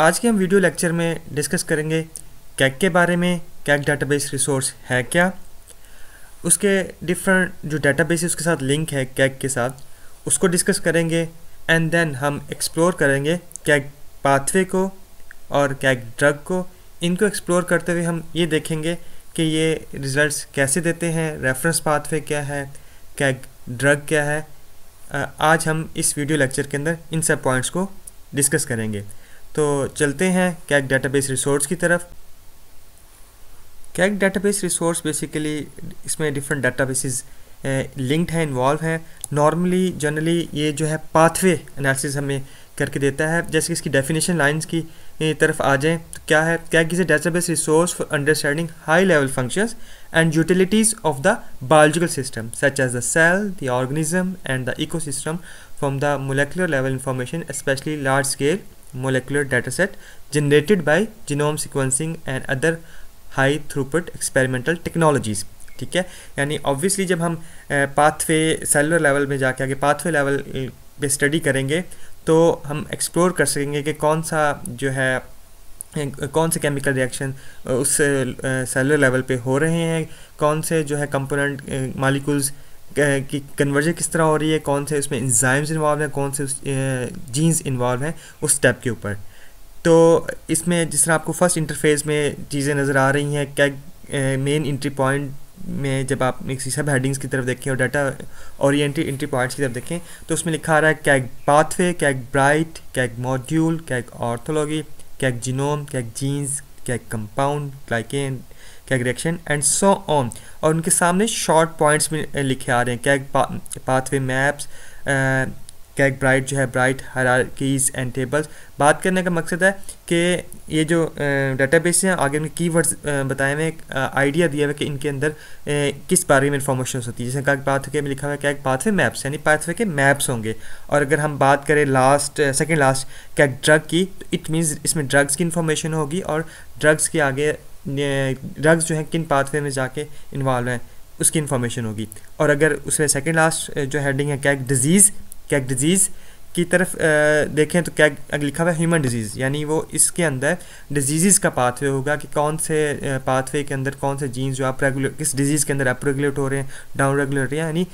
आज के हम वीडियो लेक्चर में डिस्कस करेंगे कैक के बारे में, कैक डाटाबेस रिसोर्स है क्या? उसके डिफरेंट जो डाटाबेस उसके साथ लिंक है कैक के साथ, उसको डिस्कस करेंगे एंड देन हम एक्सप्लोर करेंगे कैक पाथवे को और कैक ड्रग को। इनको एक्सप्लोर करते हुए हम ये देखेंगे कि ये रिज़ल्ट्स कैसे देते हैं रेफरेंस पाथवे क्या है, कैक ड्रग क्या है। आज हम इस वीडियो लेक्चर के अंदर इन सब पॉइंट्स को डिस्कस करेंगे। तो चलते हैं कैक डाटाबेस रिसोर्स की तरफ़। कैक डाटाबेस रिसोर्स बेसिकली इसमें डिफरेंट डाटाबेसेस लिंक्ड हैं इन्वॉल्व हैं। नॉर्मली जनरली ये जो है पाथवे एनालिसिस हमें करके देता है। जैसे कि इसकी डेफिनेशन लाइंस की तरफ़ आ जाएँ तो क्या है? क्या किसी database resource for understanding high level functions and utilities of the biological system such as the cell the organism, and the ecosystem from the molecular level information specially large scale molecular dataset generated by genome sequencing and other high throughput experimental technologies, ठीक है? यानी obviously जब हम pathway cellular level में जाके आगे pathway level पे study करेंगे तो हम एक्सप्लोर कर सकेंगे कि कौन सा जो है कौन से केमिकल रिएक्शन उस सेलुलर लेवल पे हो रहे हैं, कौन से जो है कंपोनेंट मालिकुल्स की कन्वर्जन किस तरह हो रही है, कौन से उसमें इंजाइम्स इन्वॉल्व हैं, कौन से जीन्स इन्वॉल्व हैं, उस स्टेप के ऊपर। तो इसमें जिस तरह आपको फ़र्स्ट इंटरफेस में चीज़ें नज़र आ रही हैं, क्या मेन इंट्री पॉइंट में जब आप सब हेडिंग्स की तरफ़ देखें और डाटा ओरिएंटेड इंट्री पॉइंट्स की तरफ़ देखें तो उसमें लिखा आ रहा है KEGG pathway KEGG BRITE KEGG module KEGG orthology KEGG genome KEGG genes KEGG compound glycan KEGG reaction and so on. और उनके सामने शॉर्ट पॉइंट्स भी लिखे आ रहे हैं। KEGG pathway maps KEGG BRITE जो है, ब्राइट हराकीज एंड टेबल्स। बात करने का मकसद है कि ये जो डेटाबेस हैं, आगे उनके कीवर्ड्स बताए हुए आइडिया दिया हुआ कि इनके अंदर किस बारे में इन्फॉर्मेशन होती है। जैसे कैक पाथवे में लिखा हुआ है कैक पाथवे मैप्स, यानी पाथवे के मैप्स होंगे। और अगर हम बात करें last second last KEGG drug की तो इट मीन्स इसमें ड्रग्स की इन्फॉर्मेशन होगी और ड्रग्स के आगे ड्रग्स जो हैं, किन पाथवे में जाके इन्वॉल्व हैं, उसकी इन्फॉर्मेशन होगी। और अगर उसमें सेकेंड लास्ट जो हेडिंग है कैक डिज़ीज़ कैक डिज़ीज़ की तरफ़ देखें तो क्या लिखा हुआ है ह्यूमन डिज़ीज़ यानी वो इसके अंदर डिज़ीज़ का पाथवे होगा कि कौन से पाथवे के अंदर कौन से जीन्स जो आप रेगुलेट किस डिज़ीज़ के अंदर अप रेगुलेट हो रहे हैं डाउन रेगुलेट हो रहे हैं, यानी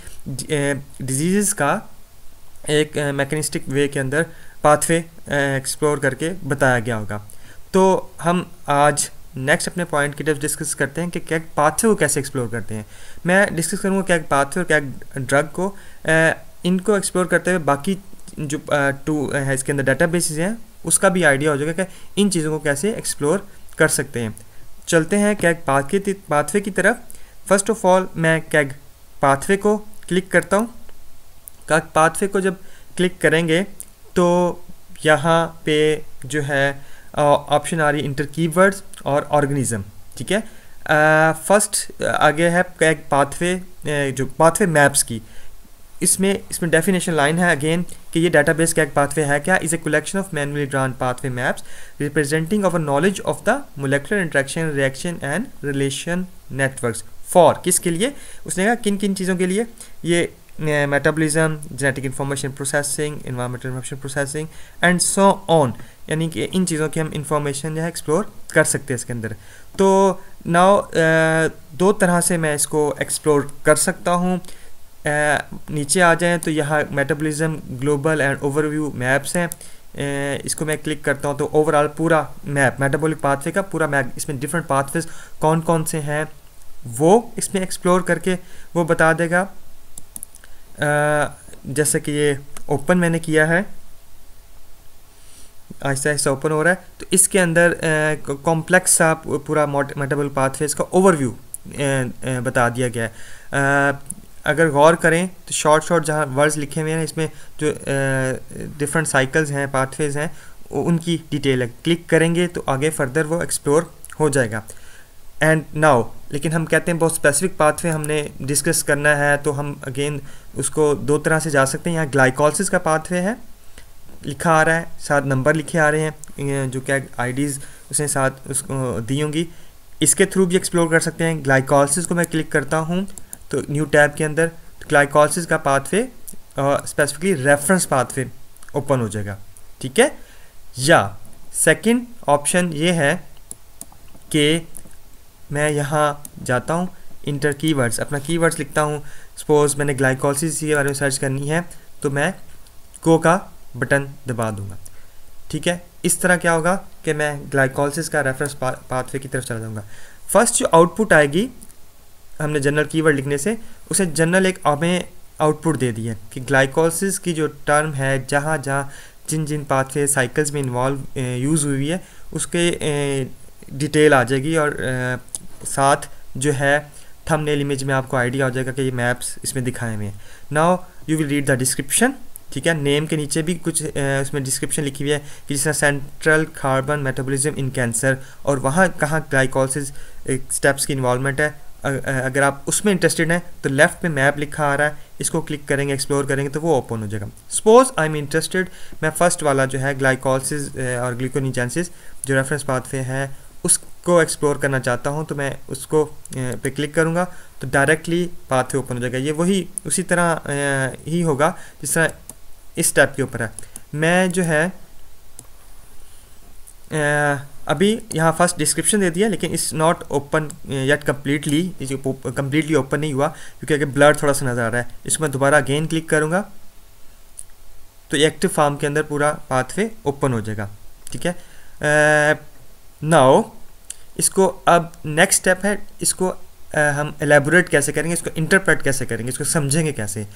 डिज़ीज़ का एक मैकेनिस्टिक वे के अंदर पाथवे एक्सप्लोर करके बताया गया होगा। तो हम आज नेक्स्ट अपने पॉइंट की तरफ़ डिस्कस करते हैं कि क्या पाथवे को कैसे एक्सप्लोर करते हैं। मैं डिस्कस करूँगा क्या पाथवे और क्या ड्रग को। इनको एक्सप्लोर करते हुए बाकी जो टू है, इसके अंदर डाटा बेसिस हैं, उसका भी आइडिया हो जाएगा कि इन चीज़ों को कैसे एक्सप्लोर कर सकते हैं। चलते हैं कैग पाथ पाथवे पाथवे की तरफ़। फ़र्स्ट ऑफ़ ऑल मैं कैग पाथवे को क्लिक करता हूँ। कैग पाथवे को जब क्लिक करेंगे तो यहाँ पे जो है ऑप्शन आ रही है इंटर कीवर्ड्स और ऑर्गेनिज्म ठीक है? फ़र्स्ट आगे है कैग पाथवे जो पाथवे मैप्स की। इसमें इसमें डेफिनेशन लाइन है अगेन कि ये डाटाबेस क्या पाथवे है क्या? Is a collection of manually drawn pathway maps representing of a knowledge of the molecular interaction reaction and relation networks for किसके लिए? उसने कहा किन किन चीज़ों के लिए? ये metabolism genetic information processing environmental information processing and so on यानी कि इन चीज़ों की हम इंफॉर्मेशन जो है एक्सप्लोर कर सकते हैं इसके अंदर। तो नाउ दो तरह से मैं इसको एक्सप्लोर कर सकता हूँ। नीचे आ जाएँ तो यहाँ metabolism global and overview maps हैं। इसको मैं क्लिक करता हूँ तो ओवरऑल पूरा मैप मेटाबॉलिक पाथवे का पूरा मैप इसमें डिफरेंट पाथवेज कौन कौन से हैं, वो इसमें एक्सप्लोर करके वो बता देगा। जैसे कि ये ओपन मैंने किया है। आहिस्ता आहिस्ता ओपन हो रहा है। तो इसके अंदर कॉम्प्लेक्स सा पूरा मेटाबॉलिक पाथवेज का ओवरव्यू बता दिया गया है। अगर गौर करें तो शॉर्ट शॉर्ट जहाँ वर्ड्स लिखे हुए हैं, इसमें जो डिफरेंट साइकिल्स हैं पाथवेज हैं उनकी डिटेल है। क्लिक करेंगे तो आगे फर्दर वो एक्सप्लोर हो जाएगा। एंड नाउ लेकिन हम कहते हैं बहुत स्पेसिफिक पाथवे हमने डिस्कस करना है तो हम अगेन उसको दो तरह से जा सकते हैं। यहाँ ग्लाइकोलिस का पाथवे है, लिखा आ रहा है साथ नंबर लिखे आ रहे हैं। जो क्या आईडीज़ उसने साथ उसको दी होंगी। इसके थ्रू भी एक्सप्लोर कर सकते हैं। ग्लाइकोलिस को मैं क्लिक करता हूँ तो न्यू टैब के अंदर तो ग्लाइकोलिस का pathway specifically reference pathway open हो जाएगा। ठीक है? या सेकंड ऑप्शन ये है कि मैं यहाँ जाता हूँ। इंटर कीवर्ड्स अपना कीवर्ड्स लिखता हूँ। सपोज़ मैंने ग्लाइकोलिसिस के बारे में सर्च करनी है तो मैं गो का बटन दबा दूँगा। ठीक है? इस तरह क्या होगा कि मैं ग्लाइकोलिसिस का रेफरेंस पाथवे की तरफ़ चला जाऊँगा। फ़र्स्ट जो आउटपुट आएगी, हमने जनरल कीवर्ड लिखने से, उसे जनरल एक हमें आउटपुट दे दी है कि ग्लाइकोलिसिस की जो टर्म है, जहाँ जहाँ, जिन जिन पाथवे साइकिल्स में इन्वॉल्व यूज़ हुई है, उसके डिटेल आ जाएगी और साथ जो है थंबनेल इमेज में आपको आइडिया हो जाएगा कि ये मैप्स इसमें दिखाए हुए हैं। Now you will read the description ठीक है? नेम के नीचे भी कुछ उसमें डिस्क्रिप्शन लिखी हुई है कि जिस central carbon metabolism in cancer और वहाँ कहाँ ग्लाइकोलिसिस स्टेप्स की इन्वॉल्वमेंट है। अगर आप उसमें इंटरेस्टेड हैं तो लेफ़्ट में मैप लिखा आ रहा है, इसको क्लिक करेंगे एक्सप्लोर करेंगे तो वो ओपन हो जाएगा। सपोज़ आई एम इंटरेस्टेड मैं फ़र्स्ट वाला जो है ग्लाइकोलिसिस और ग्लूकोनिजेंसिस जो रेफरेंस पाथवे है उसको एक्सप्लोर करना चाहता हूँ तो मैं उसको पे क्लिक करूँगा तो डायरेक्टली पाथवे ओपन हो जाएगा। ये वही, उसी तरह ही होगा, जिस तरह इस टाइप के ऊपर है। मैं जो है अभी यहाँ फ़र्स्ट डिस्क्रिप्शन दे दिया, लेकिन is not open yet completely completely open नहीं हुआ, क्योंकि अगर ब्लर थोड़ा सा नज़र आ रहा है। इसको मैं दोबारा अगेन क्लिक करूँगा तो एक्टिव फार्म के अंदर पूरा पाथवे ओपन हो जाएगा। ठीक है? नाउ इसको अब नेक्स्ट स्टेप है इसको आ, हम एलेबोरेट कैसे करेंगे इसको इंटरप्रेट कैसे करेंगे इसको समझेंगे कैसे?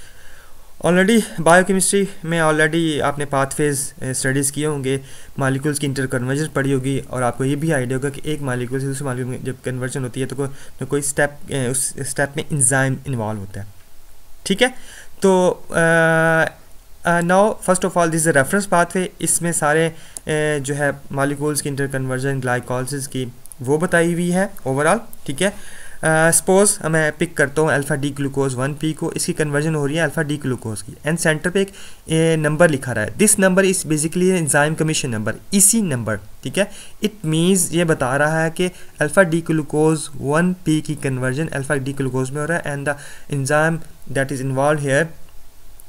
ऑलरेडी बायोकेमिस्ट्री में ऑलरेडी आपने पाथ फ़ेज़ स्टडीज़ किए होंगे मालिक्यूल्स की इंटर कन्वर्जन पढ़ी होगी और आपको ये भी आइडिया होगा कि एक मालिक्यूल से दूसरे मालिक्यूल में जब कन्वर्जन होती है तो, को, तो कोई स्टेप उस स्टेप में इंजाइम इन्वॉल्व होता है। ठीक है? तो now first of all this reference pathway इसमें सारे uh, जो है मालिक्यूल्स की इंटर कन्वर्जन ग्लाइकोलिसिस की वो बताई हुई है ओवरऑल ठीक है? सपोज़ uh, मैं पिक करता हूँ alpha D glucose one P को इसकी कन्वर्जन हो रही है अल्फ़ा डी ग्लूकोज की। एंड सेंटर पे एक नंबर लिखा रहा है। This number is basically enzyme commission number इसी नंबर ठीक है? इट मीन्स ये बता रहा है कि alpha D glucose one P की कन्वर्जन अल्फ़ा डी ग्लूकोज में हो रहा है। And the enzyme that is involve here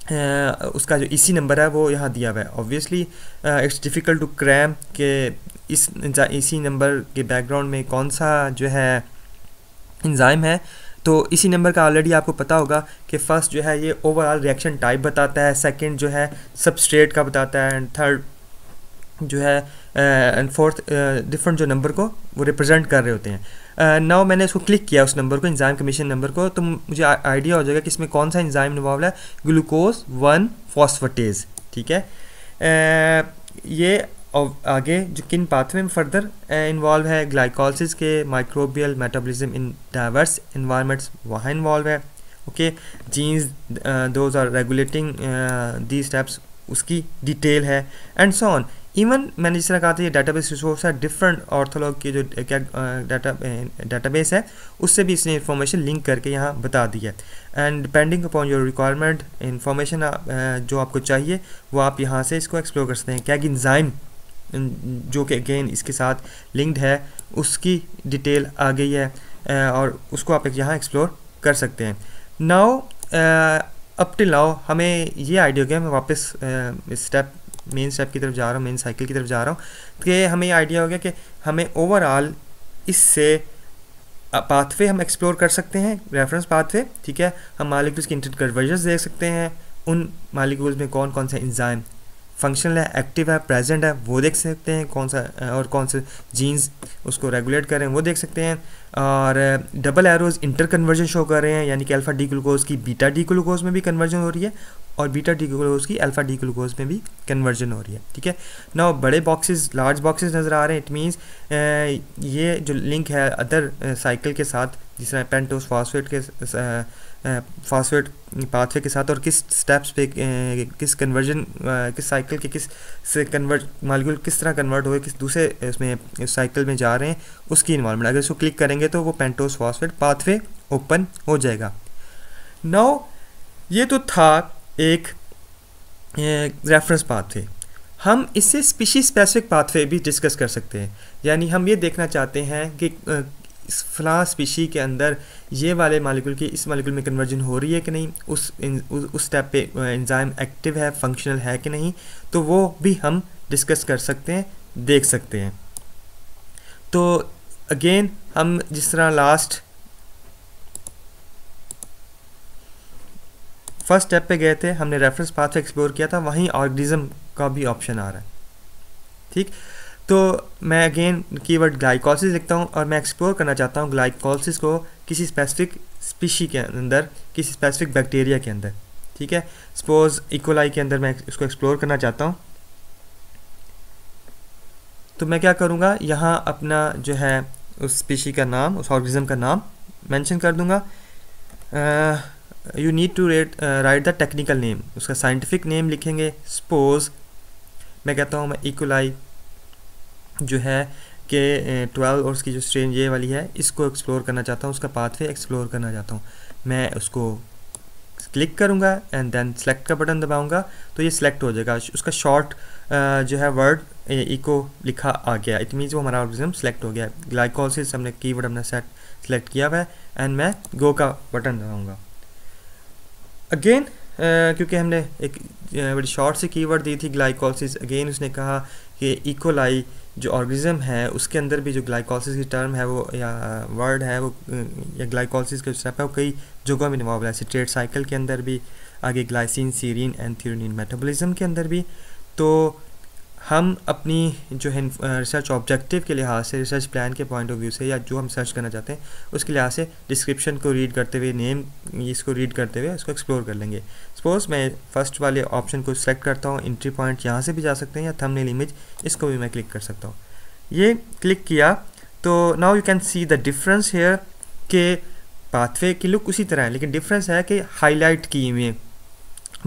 उसका जो इसी नंबर है वो यहाँ दिया हुआ है। Obviously it's difficult to cram के इस इसी नंबर के बैकग्राउंड में कौन सा जो है इंजाइम है। तो इसी नंबर का ऑलरेडी आपको पता होगा कि फ़र्स्ट जो है ये ओवरऑल रिएक्शन टाइप बताता है सेकंड जो है सबस्ट्रेट का बताता है एंड थर्ड जो है एंड फोर्थ डिफरेंट जो नंबर को वो रिप्रेजेंट कर रहे होते हैं। नाउ uh, मैंने इसको क्लिक किया उस नंबर को इंजाइम कमीशन नंबर को तो मुझे आइडिया हो जाएगा कि इसमें कौन सा इंजाइम इन्वॉल्व है? ग्लूकोज वन फॉस्फटेज ठीक है? Uh, ये आगे जो किन पाथवे में फर्दर इन्वॉल्व है? ग्लाइकोलिसिस के microbial metabolism in diverse environments वहाँ इन्वॉल्व है okay genes those are regulating the steps उसकी डिटेल है एंड सो ऑन इवन मैंने जिस तरह कहा था, ये डाटाबेस रिसोर्स है डिफरेंट ऑर्थोलॉग की जो क्या डाटा डाटाबेस है, उससे भी इसने इन्फॉर्मेशन लिंक करके यहाँ बता दी है। And depending upon your requirement information जो आपको चाहिए, वो आप यहाँ से इसको एक्सप्लोर कर सकते हैं। क्या इंजाइम जो कि अगेन इसके साथ लिंक्ड है, उसकी डिटेल आ गई है और उसको आप यहाँ एक्सप्लोर कर सकते हैं। नाउ अप टिल नाउ हमें ये आइडिया गया, मैं वापस स्टेप मेन स्टेप की तरफ़ जा रहा हूँ मेन साइकिल की तरफ़ जा रहा हूँ तो ये हमें ये आइडिया हो गया कि हमें ओवरऑल इससे पाथवे हम एक्सप्लोर कर सकते हैं रेफरेंस पाथवे ठीक है? हम मालिक्यूल्स की इंटर कन्वर्जन्स देख सकते हैं, उन मालिक्यूल्स में कौन कौन से इंजाइम फंक्शनल है एक्टिव है प्रेजेंट है, वो देख सकते हैं कौन सा, और कौन से जीन्स उसको रेगुलेट कर रहे हैं, वो देख सकते हैं। और double arrows inter conversion show कर रहे हैं, यानी कि अल्फ़ा डी ग्लूकोज की बीटा डी ग्लूकोज में भी कन्वर्जन हो रही है, और बीटा डी ग्लूकोज की अल्फ़ा डी ग्लूकोज में भी कन्वर्जन हो रही है, ठीक है? ना बड़े बॉक्सेस लार्ज बॉक्सेस नज़र आ रहे हैं इट मीन्स ये जो लिंक है अदर साइकिल के साथ, जिस तरह पेंटोस फॉस्फेट के फास्फेट पाथवे के साथ और किस स्टेप्स पे किस कन्वर्जन किस साइकिल के किस से कन्वर्ट मालिक्यूल किस तरह कन्वर्ट हुए, किस दूसरे इसमें साइकिल में जा रहे हैं, उसकी इन्वॉल्वमेंट अगर इसको क्लिक करेंगे तो वो पेंटोस फॉस्फेट पाथवे ओपन हो जाएगा। नाउ ये तो था एक रेफरेंस पाथवे हम इससे स्पीशी स्पेसिफिक पाथवे भी डिस्कस कर सकते हैं। यानी हम ये देखना चाहते हैं कि इस फला स्पीशी के अंदर ये वाले मालिकुल की इस मालिकुल में कन्वर्जन हो रही है कि नहीं? उस उस स्टेप पे इंजाइम एक्टिव है फंक्शनल है कि नहीं? तो वो भी हम डिस्कस कर सकते हैं, देख सकते हैं। तो अगेन हम जिस तरह लास्ट फ़र्स्ट स्टेप पे गए थे, हमने रेफरेंस पाथ एक्सप्लोर किया था, वहीं ऑर्गेनिज्म का भी ऑप्शन आ रहा है। ठीक? तो मैं अगेन कीवर्ड ग्लाइकोसिस लिखता हूँ और मैं एक्सप्लोर करना चाहता हूँ ग्लाइकोसिस को किसी स्पेसिफिक स्पीशी के अंदर, किसी स्पेसिफिक बैक्टीरिया के अंदर, ठीक है? सपोज़ इकोलाई के अंदर मैं इसको एक्सप्लोर करना चाहता हूँ। तो मैं क्या करूँगा? यहाँ अपना जो है उस स्पीशी का नाम, उस ऑर्गेनिज्म का नाम मेंशन कर दूँगा। You need to rate write the technical name उसका साइंटिफिक नेम लिखेंगे। सपोज़ मैं कहता हूँ मैं इकोलाई जो है कि ट्वेल्व और उसकी जो स्ट्रेन ये वाली है, इसको एक्सप्लोर करना चाहता हूँ, उसका पाथवे एक्सप्लोर करना चाहता हूँ। मैं उसको क्लिक करूँगा एंड देन सेलेक्ट का बटन दबाऊँगा तो ये सिलेक्ट हो जाएगा। उसका शॉर्ट जो है वर्ड इको लिखा आ गया। इट मीन्स वो हमारा ऑर्गेनिज्म सेलेक्ट हो गया। ग्लाइकोसिस हमने कीवर्ड हमने सेट सेलेक्ट किया हुआ है एंड मैं गो का बटन दबाऊँगा। अगेन क्योंकि हमने एक बड़ी शॉर्ट से कीवर्ड दी थी ग्लाइकोसिस अगेन उसने कहा कि इकोलाई जो ऑर्गेनिज्म है, उसके अंदर भी जो ग्लाइकोलिस की टर्म है वो, या वर्ड है वो या ग्लाइकोलिस का स्टेप है वो कई जगहों में इन्वॉल्व है। सिट्रेट साइकिल के अंदर भी, आगे ग्लाइसिन सीरिन एंड मेटाबॉलिज्म के अंदर भी। तो हम अपनी जो है रिसर्च ऑब्जेक्टिव के लिहाज से रिसर्च प्लान के पॉइंट ऑफ़ व्यू से या जो हम सर्च करना चाहते हैं, उसके लिहाज से डिस्क्रिप्शन को रीड करते हुए नेम इसको रीड करते हुए उसको एक्सप्लोर कर लेंगे। सपोज़ मैं फ़र्स्ट वाले ऑप्शन को सिलेक्ट करता हूँ इंट्री पॉइंट यहाँ से भी जा सकते हैं या थंबनेल इमेज इसको भी मैं क्लिक कर सकता हूँ। ये क्लिक किया तो now you can see the difference here KEGG pathway की लुक उसी तरह है, लेकिन डिफरेंस है कि हाईलाइट की हुए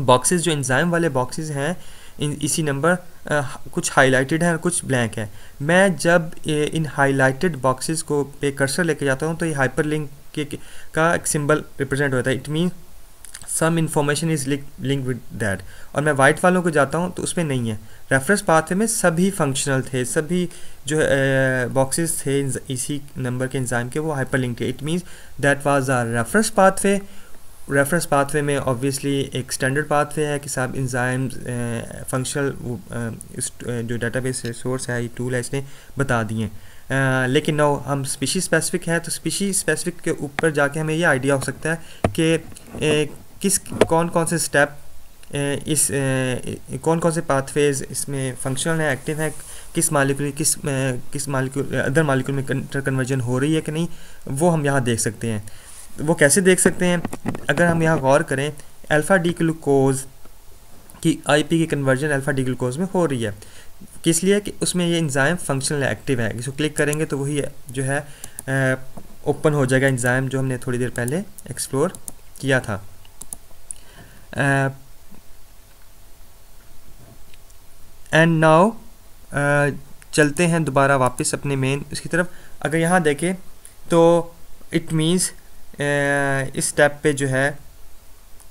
बॉक्सेस जो इंजाइम वाले बॉक्सेस हैं इसी नंबर कुछ हाईलाइटेड है और कुछ ब्लैंक है। मैं जब इन हाईलाइटेड बॉक्सेस को पे कर्सर लेके जाता हूँ तो ये हाइपर लिंक के, का एक सिंबल रिप्रेजेंट होता है। It mean some information is link with that और मैं वाइट वालों को जाता हूँ तो उसमें नहीं है। रेफरेंस पाथवे में सभी फंक्शनल थे, सभी जो बॉक्सेस थे, इसी नंबर के इंजाम के, वो हाइपर लिंक थे। It means that was are reference pathway reference pathway में ऑब्वियसली एक स्टैंडर्ड पाथवे है कि साहब इंजाइम फंक्शनल जो डाटाबेस सोर्स है ये टूल है इसने बता दिए लेकिन नो हम स्पीशी स्पेसिफिक हैं तो स्पीशी स्पेसिफिक के ऊपर जाके हमें ये आइडिया हो सकता है कि किस कौन कौन से स्टेप इस ए, कौन कौन से पाथवेज इसमें फंक्शनल है एक्टिव है किस मालिकुल किस किस मालिकुल अदर मालिकुल में कन्वर्जन हो रही है कि नहीं वो हम यहाँ देख सकते हैं। वो कैसे देख सकते हैं? अगर हम यहाँ गौर करें अल्फ़ा डी ग्लूकोज की आईपी की कन्वर्जन अल्फ़ा डी ग्लूकोज में हो रही है। किस लिए? कि उसमें ये इंजाइम फंक्शनल एक्टिव है। इसको क्लिक करेंगे तो वही जो है ओपन हो जाएगा इंजाइम जो हमने थोड़ी देर पहले एक्सप्लोर किया था। एंड नाउ चलते हैं दोबारा वापस अपने मेन उसकी तरफ़। अगर यहाँ देखें तो इट मीन्स इस स्टेप पे जो है,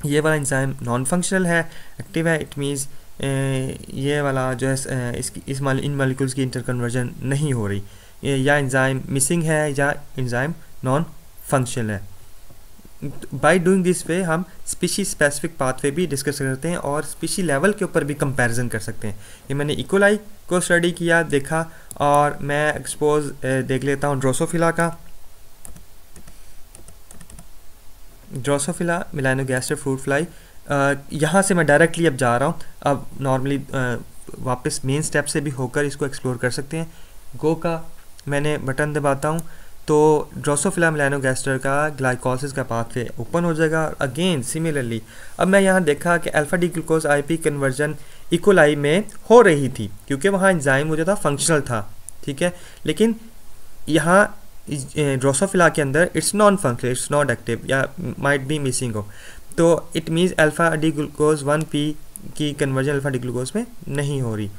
ये वाला इंजाइम नॉन फंक्शनल है एक्टिव है इट मीन्स ये वाला जो है इसकी, इस माल, इन मालिकुल्स की इंटर कन्वर्जन नहीं हो रही। या इंजाइम मिसिंग है, या इंजाइम नॉन फंक्शनल है। बाई डूइंग दिस वे हम स्पीशी स्पेसिफिक पाथवे भी डिस्कस करते हैं और स्पीशी लेवल के ऊपर भी कंपैरिजन कर सकते हैं। ये मैंने इकोलाई को स्टडी किया, देखा और मैं एक्सपोज देख लेता हूँ ड्रोसोफिला का। ड्रोसोफिला मिलानोगैस्टर फ्रूट फ्लाई यहाँ से मैं डायरेक्टली अब जा रहा हूँ। अब नॉर्मली वापस मेन स्टेप से भी होकर इसको एक्सप्लोर कर सकते हैं। गो का मैंने बटन दबाता हूँ तो ड्रोसोफिला मिलानोगैस्टर का ग्लाइकोसिस का पाथवे ओपन हो जाएगा। अगेन सिमिलरली अब मैं यहाँ देखा कि alpha D glucose I conversion E coli में हो रही थी, क्योंकि वहाँ इंजाइम मुझे था फंक्शनल था, ठीक है? लेकिन यहाँ ड्रोसोफिला के अंदर it's non functional it's not active या माइट बी मिसिंग हो। तो it means alpha D glucose one P की कन्वर्जन अल्फ़ा डी ग्लूकोज में नहीं हो रही।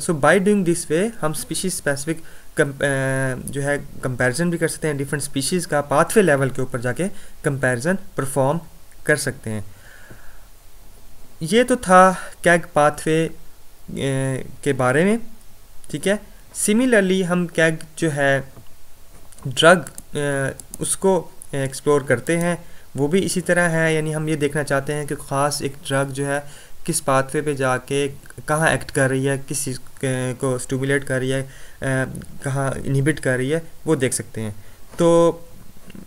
So by doing this way हम स्पीशीज स्पेसिफिक जो है कंपैरिजन भी कर सकते हैं डिफरेंट स्पीशीज़ का पाथवे लेवल के ऊपर जाके कंपैरिजन परफॉर्म कर सकते हैं। ये तो था कैग पाथवे के बारे में, ठीक है? सिमिलरली हम कैग जो है ड्रग उसको एक्सप्लोर करते हैं। वो भी इसी तरह है, यानी हम ये देखना चाहते हैं कि ख़ास एक ड्रग जो है, किस पाथवे पे जाके कहाँ एक्ट कर रही है, किस चीज़ को स्टूमुलेट कर रही है कहाँ इनहिबिट कर रही है, वो देख सकते हैं। तो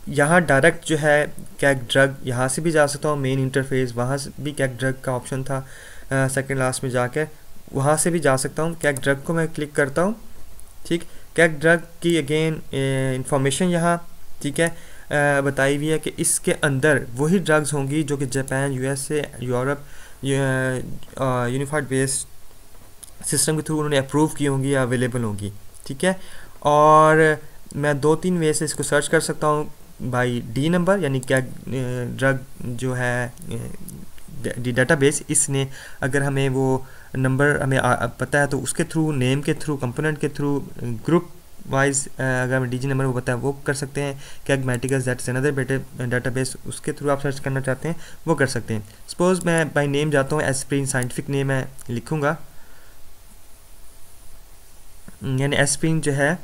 यहाँ डायरेक्ट जो है कैक ड्रग यहाँ से भी जा सकता हूँ मेन इंटरफेस वहाँ से भी कैक ड्रग का ऑप्शन था सेकंड लास्ट में जाके। वहाँ से भी जा सकता हूँ कैक ड्रग को मैं क्लिक करता हूँ, ठीक? कैक ड्रग की अगेन इंफॉर्मेशन यहाँ, ठीक है? बताई हुई है कि इसके अंदर वही ड्रग्स होंगी जो कि Japan USA Europe unified based system के थ्रू उन्होंने अप्रूव की होंगी या अवेलेबल होंगी, ठीक है? और मैं दो तीन वे से इसको सर्च कर सकता हूँ बाई डी नंबर यानी क्या ड्रग जो है डेटाबेस इसने अगर हमें वो नंबर हमें पता है तो उसके थ्रू नेम के थ्रू कंपोनेंट के थ्रू ग्रुप वाइज अगर हमें डीजी नंबर वो पता है, वो कर सकते हैं। KEGG medicus that is another better database उसके थ्रू आप सर्च करना चाहते हैं, वो कर सकते हैं। सपोज़ मैं बाई नेम जाता हूँ एस्प्रीन साइंटिफिक नेम है लिखूँगा। यानी एस्प्रीन जो है,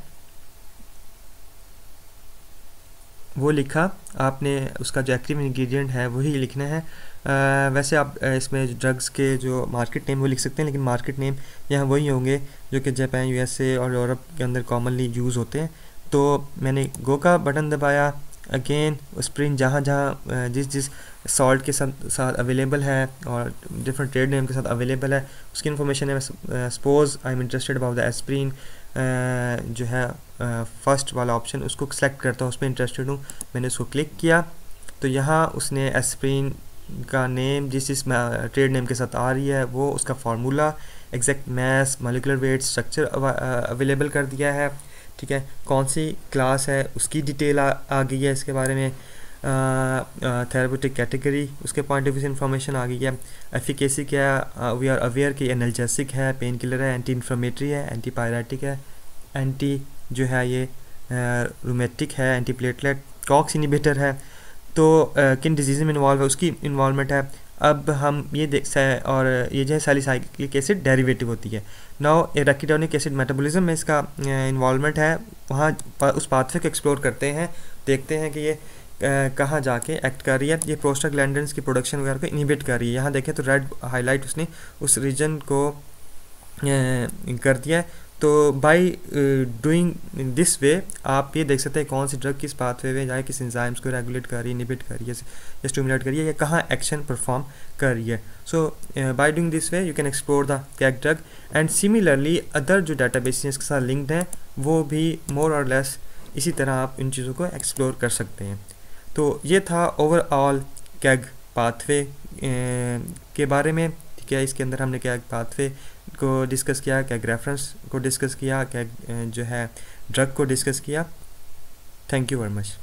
वो लिखा, आपने उसका जो एक्टिव इंग्रेडिएंट है, वही लिखना है। वैसे आप इसमें ड्रग्स के जो मार्केट नेम वो लिख सकते हैं, लेकिन मार्केट नेम यहाँ वही होंगे जो कि जापान यूएसए और यूरोप के अंदर कॉमनली यूज़ होते हैं। तो मैंने गो का बटन दबाया। अगेन स्प्रिंग जहाँ जहाँ जिस जिस सॉल्ट के साथ साथ अवेलेबल है और डिफरेंट ट्रेड नेम के साथ अवेलेबल है, उसकी इन्फॉर्मेशन है। Suppose I am interested about the aspirin जो है फ़र्स्ट वाला ऑप्शन उसको सेलेक्ट करता हूँ, उसमें इंटरेस्टेड हूँ। मैंने उसको क्लिक किया। तो यहाँ उसने एस्प्रीन का नेम जिस जिस ट्रेड नेम के साथ आ रही है वो उसका formula exact mass molecular weight structure available कर दिया है। ठीक है? कौन सी क्लास है? उसकी डिटेल आ, आ गई है इसके बारे में। थेरेपेटिक कैटेगरी उसके पॉइंट ऑफ़ व्यू से इन्फॉर्मेशन आ गई है। एफिकेसी क्या वी आर अवेयर कि एनर्जेसिक है पेन किलर है एंटी इन्फ्लेमेटरी है एंटी पायराटिक है एंटी जो है ये रोमेटिक है एंटी प्लेटलेट कॉक्स इनिबेटर है। तो किन डिज़ीज़ में इन्वॉल्व है, उसकी इन्वॉलमेंट है। अब हम ये देख और ये जो है सैलिसाइक्लिक एसिड डेरिवेटिव होती है। नाउ रेकिडोनिक एसिड मेटाबॉलिज्म में इसका इन्वॉलमेंट है। वहाँ उस पाथवे को एक्सप्लोर करते हैं, देखते हैं कि ये कहाँ जाके एक्ट कर रही है। ये प्रोस्टाग्लैंडन्स की प्रोडक्शन वगैरह को इनिबिट कर रही है। यहाँ देखें तो रेड हाईलाइट उसने उस रीजन को कर दिया तो बाई डूइंग दिस वे आप ये देख सकते हैं कौन सी ड्रग किस पाथवे में जाए, किस इंजाइम्स को रेगुलेट कर रही है इनिबिट कर रही है, या स्टूमुलेट कर रही है, या कहाँ एक्शन परफॉर्म कर रही है। So by doing this way you can explore the KEGG drug and similarly other जो डाटा बेसिस के साथ लिंक्ड हैं, वो भी मोर और लेस इसी तरह आप इन चीज़ों को एक्सप्लोर कर सकते हैं। तो ये था ओवरऑल कैग पाथवे के बारे में। ठीक है, इसके अंदर हमने कैग पाथवे को डिस्कस किया, क्या रेफरेंस को डिस्कस किया, क्या जो है ड्रग को डिस्कस किया। Thank you very much